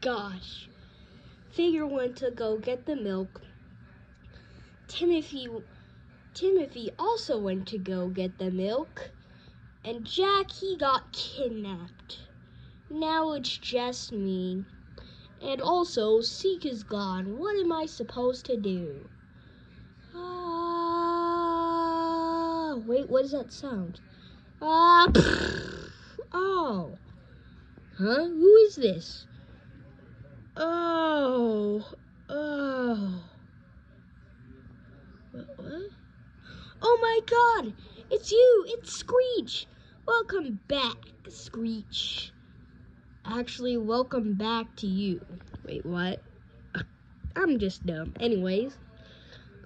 Gosh. Figure went to go get the milk. Timothy Timothy also went to go get the milk. And Jack he got kidnapped. Now it's just me. And also, Seek is gone. What am I supposed to do? Ah, wait, what does that sound? Ah, oh. Huh? Who is this? Oh, oh. What? Oh my god! It's you! It's Screech! Welcome back, Screech. Actually, welcome back to you. Wait, what? I'm just dumb. Anyways,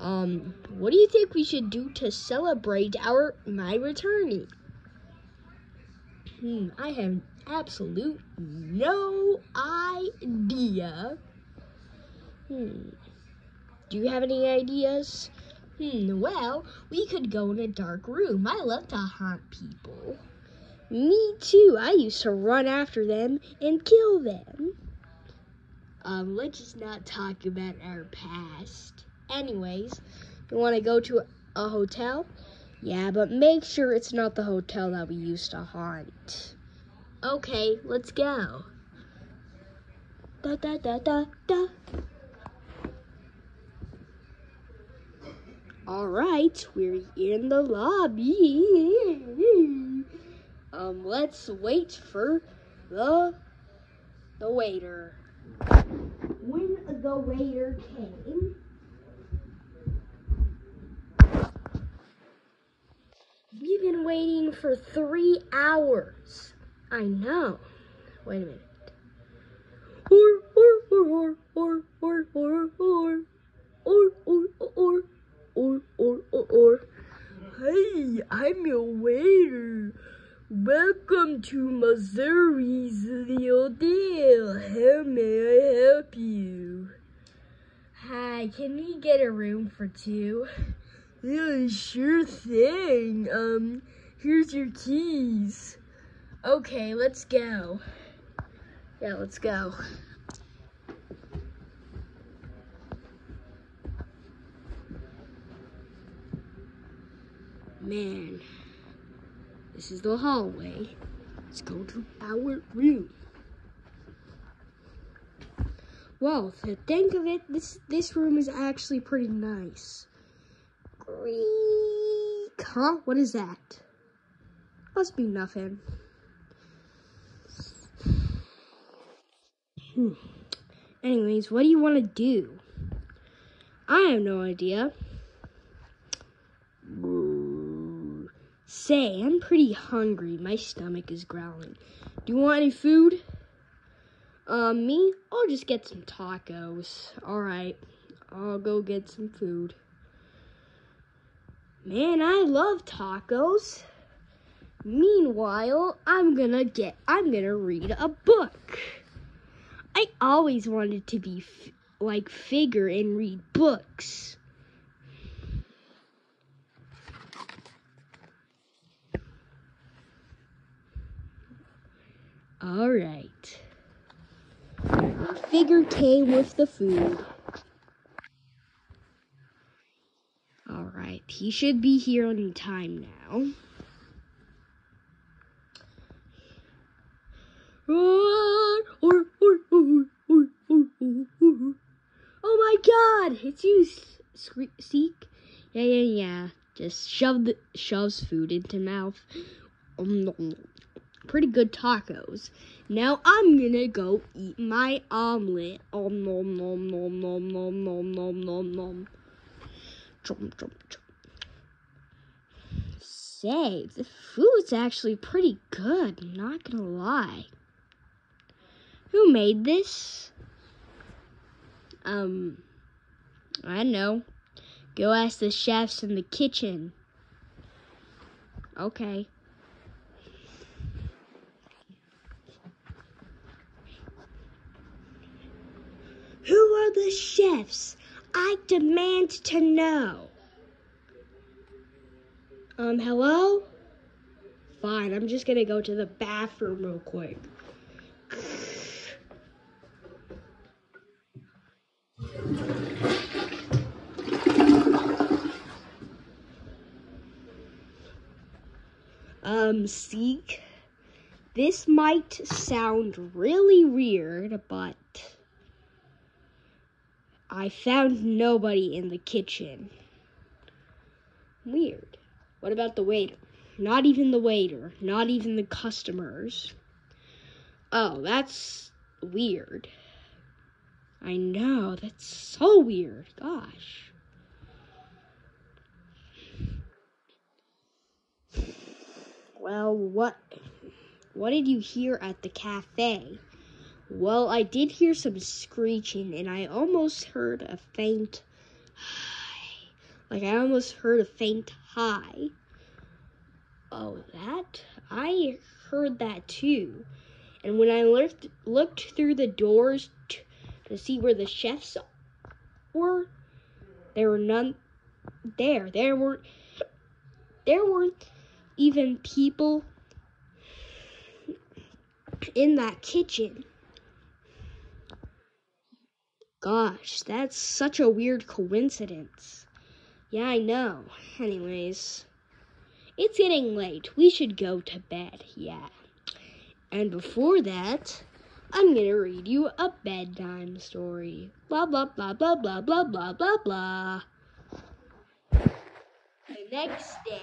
um, what do you think we should do to celebrate our my returning? Hmm, I have absolute no idea. Hmm. Do you have any ideas? Hmm, well, we could go in a dark room. I love to haunt people. Me too. I used to run after them and kill them. Um, let's just not talk about our past. Anyways, you want to go to a hotel? Yeah, but make sure it's not the hotel that we used to haunt. Okay, let's go. Da da da da da. All right, we're in the lobby. Um, let's wait for the the waiter. When the waiter came, we've been waiting for three hours. I know. Wait a minute. Or or or or or or or or or or or or or or. Hey, I'm your waiter. Welcome to Missouri's Little Deal. How may I help you? Hi, can we get a room for two? Yeah, sure thing. Um, here's your keys. Okay, let's go. Yeah, let's go. Man. This is the hallway. Let's go to our room. Well, to think of it, this this room is actually pretty nice. Greek, huh? What is that? Must be nothing. Hmm. Anyways, what do you want to do? I have no idea. Say, I'm pretty hungry. My stomach is growling. Do you want any food? Um, me? I'll just get some tacos. Alright, I'll go get some food. Man, I love tacos. Meanwhile, I'm gonna get, I'm gonna read a book. I always wanted to be like Figure and read books. All right. Figure came with the food. All right. He should be here any time now. Oh my god! It's you, Seek. Yeah, yeah, yeah. Just shove the shoves food into mouth. Um, pretty good tacos. Now I'm gonna go eat my omelet. Om nom nom nom nom nom nom nom nom nom. Chom chom chom. Say, the food's actually pretty good, not gonna lie. Who made this? Um, I know. Go ask the chefs in the kitchen. Okay. Who are the chefs? I demand to know. Um, hello? Fine, I'm just gonna go to the bathroom real quick. Um, Seek, this might sound really weird, but I found nobody in the kitchen. Weird. What about the waiter? Not even the waiter, not even the customers. Oh, that's weird. I know, that's so weird. Gosh. Well, what what did you hear at the cafe? Well, I did hear some screeching and I almost heard a faint. Like I almost heard a faint hi. Oh, that? I heard that too. And when I looked looked through the doors t- to see where the chefs were, there were none there. There were there weren't even people in that kitchen. Gosh, that's such a weird coincidence. Yeah, I know. Anyways, it's getting late. We should go to bed. Yeah. And before that, I'm gonna read you a bedtime story. Blah blah blah blah blah blah blah blah blah. The next day.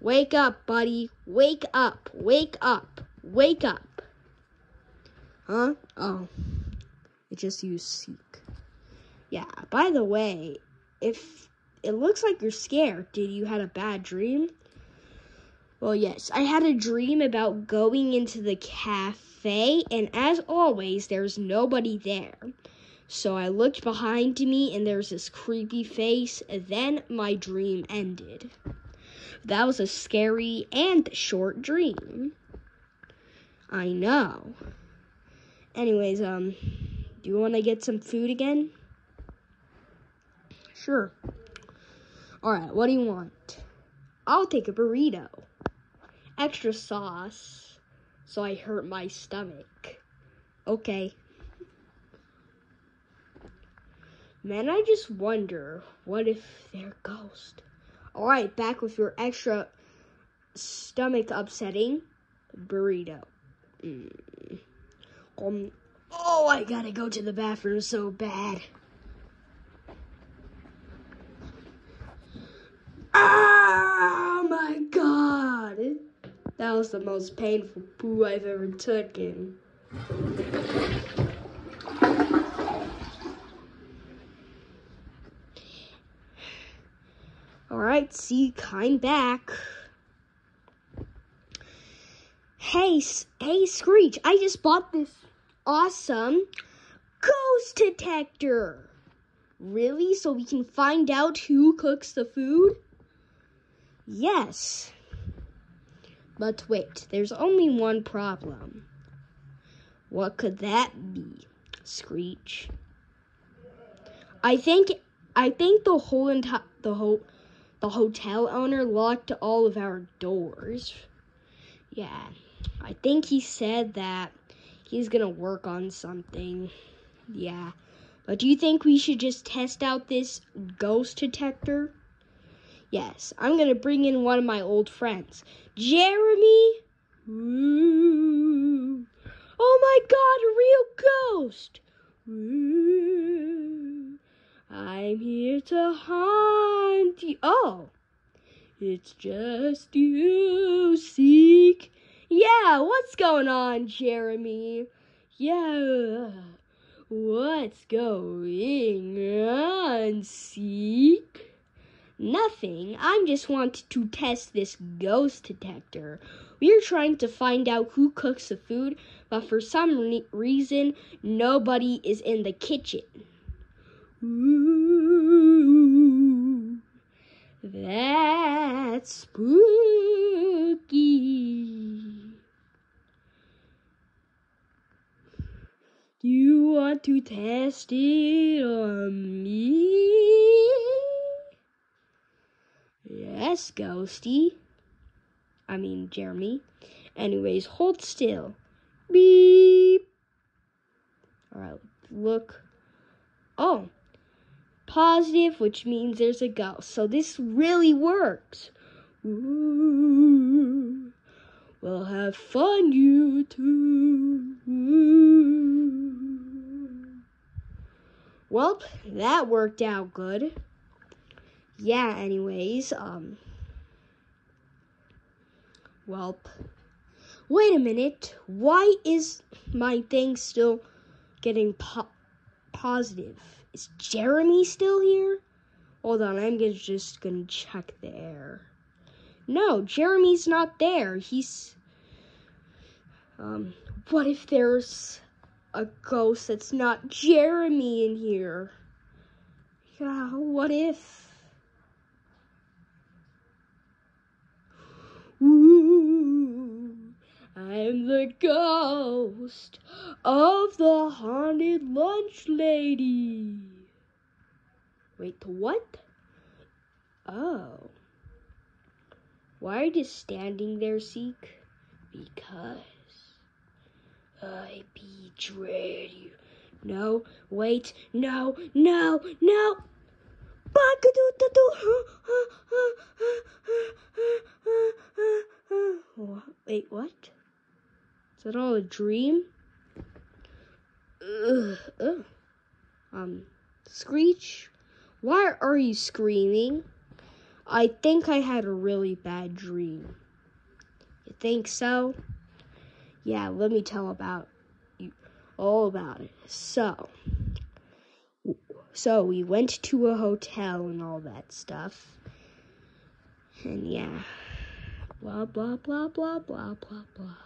wake up, buddy. Wake up. Wake up. Wake up. Huh? Oh. It just used seek. Yeah, by the way, if it looks like you're scared, did you had a bad dream? Well, yes, I had a dream about going into the cafe, and as always, there's nobody there. So I looked behind me, and there's this creepy face. Then my dream ended. That was a scary and short dream. I know. Anyways, um, do you want to get some food again? Sure. Alright, what do you want? I'll take a burrito extra sauce so I hurt my stomach. Okay. Man, I just wonder what if they're ghosts? Alright, back with your extra stomach upsetting burrito. Mm. Um, oh, I gotta go to the bathroom so bad. Oh my god! That was the most painful poo I've ever taken. Alright, see, I'm back. Hey, hey, Screech, I just bought this awesome ghost detector. Really? So we can find out who cooks the food? Yes. But wait, there's only one problem. What could that be? Screech. I think I think the whole entire the whole the hotel owner locked all of our doors. Yeah. I think he said that he's to work on something. Yeah. But do you think we should just test out this ghost detector? Yes, I'm to bring in one of my old friends. Jeremy? Ooh. Oh my god, a real ghost! Ooh. I'm here to haunt you. Oh, it's just you, Seek. Yeah, what's going on, Jeremy? Yeah, what's going on, Seek? Nothing. I just want to test this ghost detector. We are trying to find out who cooks the food, but for some re- reason, nobody is in the kitchen. Ooh, that's spooky. Do you want to test it on me? Yes, Ghosty. I mean, Jeremy. Anyways, hold still. Beep. Alright, look. Oh, positive, which means there's a ghost. So this really works. Ooh, we'll have fun, you two. Well, that worked out good. Yeah, anyways, um. Well, wait a minute. Why is my thing still getting po- positive? Is Jeremy still here? Hold on, I'm just gonna check the air. No, Jeremy's not there. He's. Um, what if there's a ghost that's not Jeremy in here? Yeah, what if? Ooh, I'm the ghost of the haunted lunch lady. Wait, what? Oh. Why just standing there, Seek? Because I betrayed you. No, wait, no, no, no. Wait, what? Is that all a dream? Ugh, ugh. Um, Screech, why are you screaming? I think I had a really bad dream. You think so? Yeah, let me tell about you all about it. So, so we went to a hotel and all that stuff. And yeah, blah blah blah blah blah blah blah.